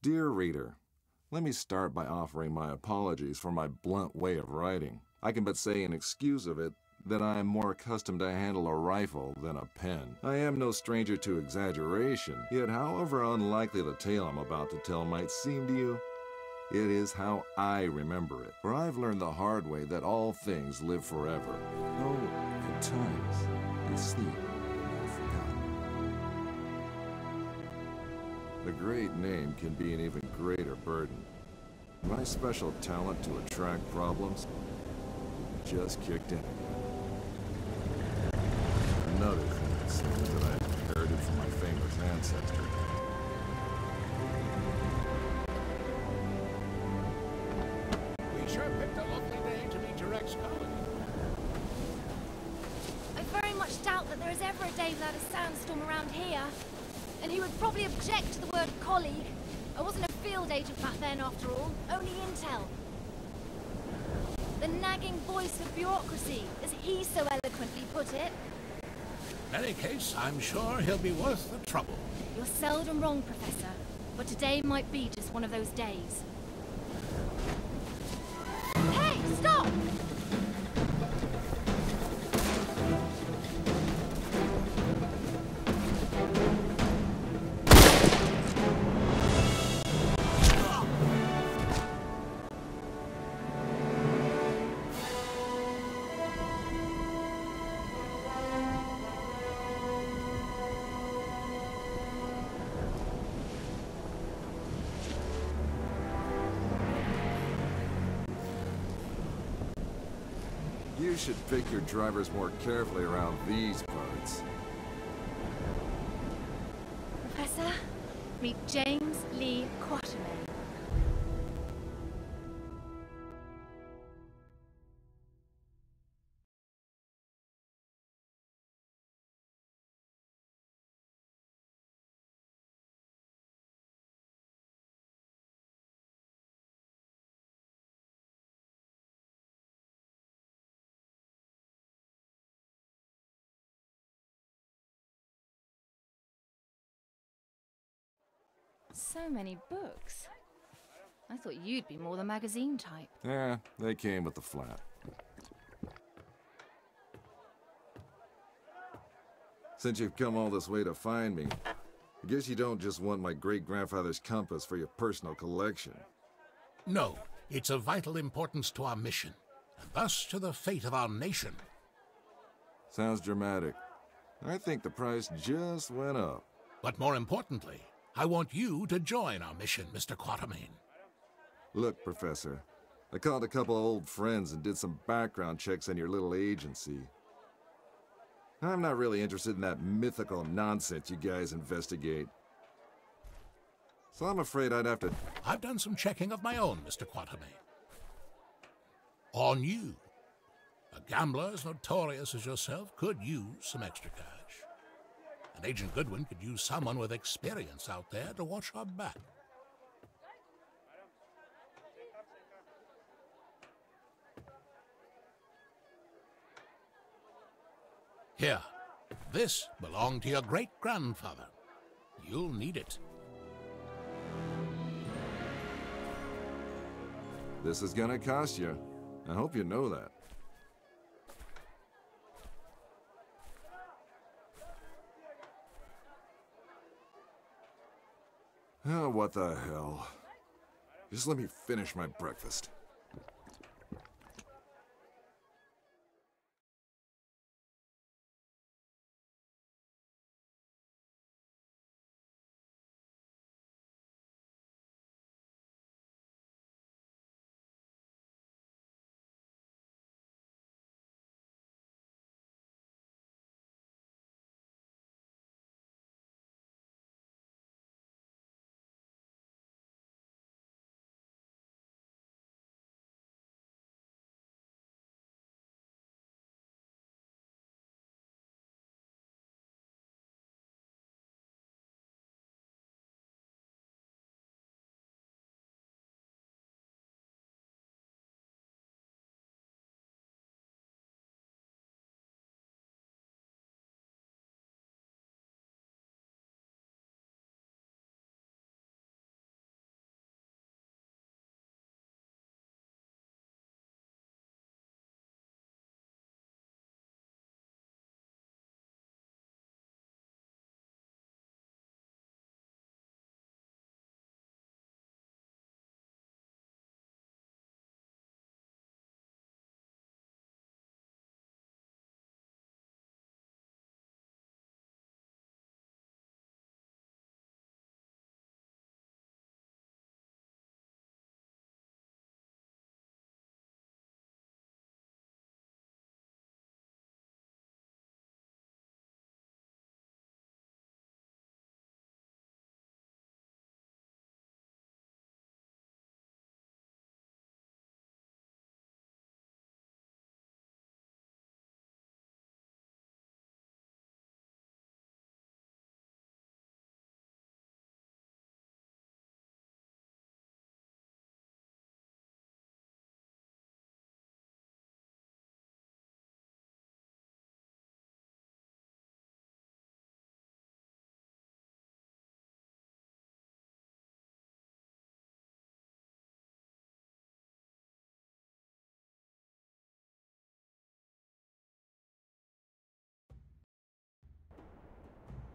Dear reader, let me start by offering my apologies for my blunt way of writing. I can but say in excuse of it that I am more accustomed to handle a rifle than a pen. I am no stranger to exaggeration, yet however unlikely the tale I'm about to tell might seem to you, it is how I remember it. For I've learned the hard way that all things live forever. Though, at times, they sleep A great name can be an even greater burden. My special talent to attract problems just kicked in again. Another thing it seems that I inherited from my famous ancestor. We sure picked a lovely day to meet your ex-colleague. I very much doubt that there is ever a day without a sandstorm around here. And he would probably object to the word colleague. I wasn't a field agent back then, after all. Only intel. The nagging voice of bureaucracy, as he so eloquently put it. In any case, I'm sure he'll be worth the trouble. You're seldom wrong, Professor. But today might be just one of those days. Hey, stop! You should pick your drivers more carefully around these parts. Professor, meet James Lee Quatermain. So many books. I thought you'd be more the magazine type. Yeah, they came with the flat. Since you've come all this way to find me, I guess you don't just want my great-grandfather's compass for your personal collection. No, it's of vital importance to our mission, and thus to the fate of our nation. Sounds dramatic. I think the price just went up. But more importantly, I want you to join our mission, Mr. Quatermain. Look, Professor, I called a couple of old friends and did some background checks on your little agency. I'm not really interested in that mythical nonsense you guys investigate. So I'm afraid I'd have to. I've done some checking of my own, Mr. Quatermain. On you. A gambler as notorious as yourself could use some extra cash. And Agent Goodwin could use someone with experience out there to watch our back. Here, this belonged to your great grandfather. You'll need it. This is gonna cost you. I hope you know that. Oh, what the hell. Just let me finish my breakfast.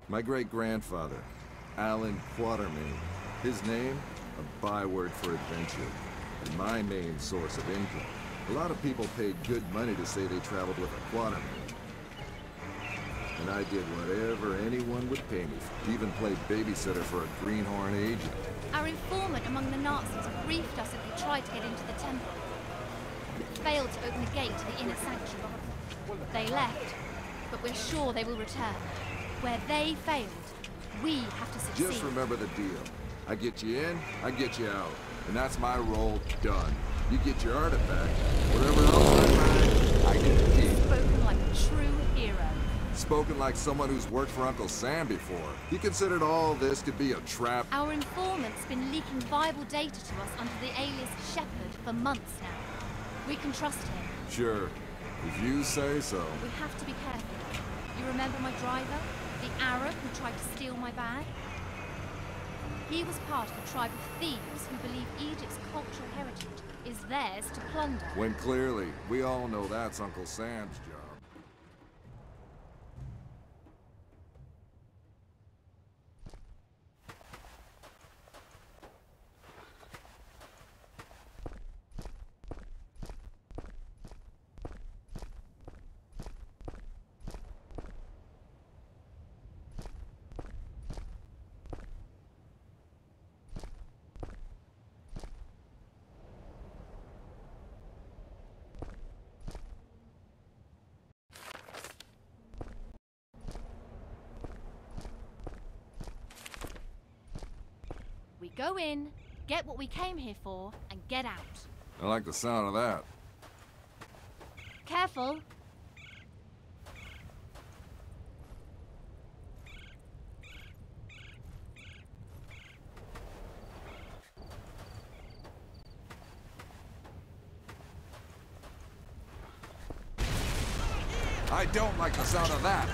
My great-grandfather, Alan Quatermain. His name, a byword for adventure, and my main source of income. A lot of people paid good money to say they traveled with a Quatermain. And I did whatever anyone would pay me for. Even played babysitter for a Greenhorn agent. Our informant among the Nazis briefed us that they tried to get into the temple. But failed to open the gate to the inner sanctuary. They left, but we're sure they will return. Where they failed, we have to succeed. Just remember the deal. I get you in, I get you out. And that's my role done. You get your artifact. Whatever else I find, I get to keep. Spoken like a true hero. Spoken like someone who's worked for Uncle Sam before. He considered all this to be a trap. Our informant's been leaking viable data to us under the alias Shepard for months now. We can trust him. Sure. If you say so. We have to be careful. You remember my driver? The Arab who tried to steal my bag? He was part of a tribe of thieves who believe Egypt's cultural heritage is theirs to plunder. When clearly, we all know that's Uncle Sam's job. We go in, get what we came here for, and get out. I like the sound of that. Careful. I don't like the sound of that.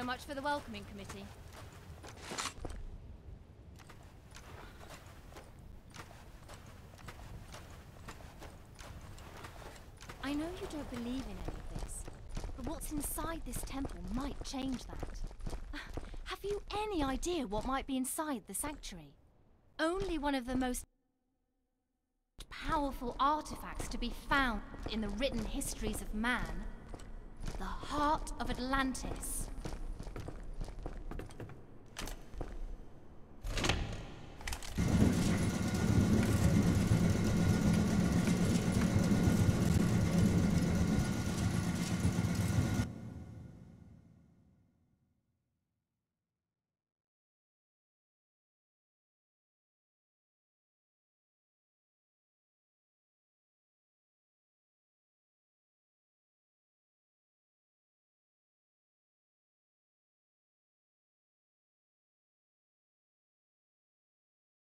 So much for the welcoming committee. I know you don't believe in any of this, but what's inside this temple might change that. Have you any idea what might be inside the sanctuary? Only one of the most powerful artifacts to be found in the written histories of man the heart of Atlantis.